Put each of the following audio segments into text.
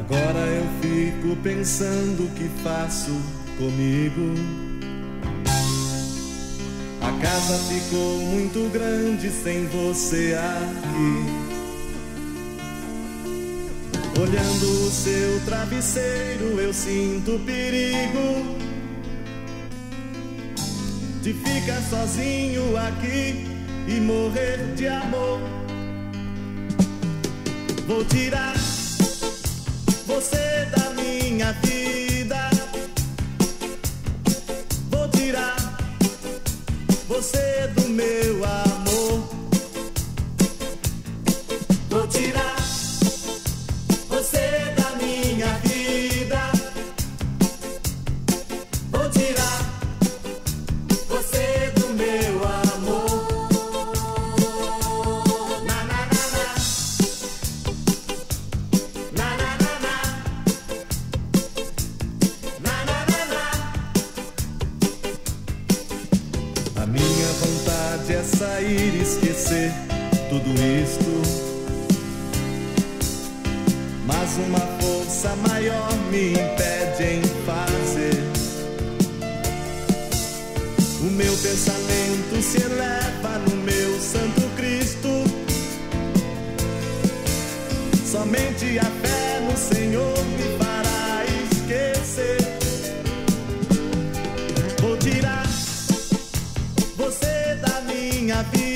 Agora eu fico pensando o que faço comigo. A casa ficou muito grande sem você aqui. Olhando o seu travesseiro, eu sinto perigo de ficar sozinho aqui e morrer de amor. Vou tirar você da minha vida. Vou tirar você do meu amor. Vou tirar e esquecer tudo isto. Mas uma força maior me impede em fazer. O meu pensamento se eleva no meu Santo Cristo. Somente a fé no Senhor me minha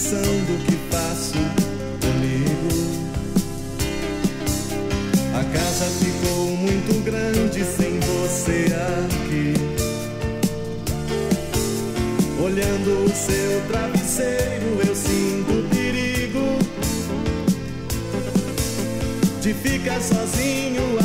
fico pensando o que faço comigo. A casa ficou muito grande sem você aqui. Olhando o seu travesseiro, eu sinto perigo de ficar sozinho